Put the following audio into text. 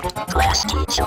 Class teacher.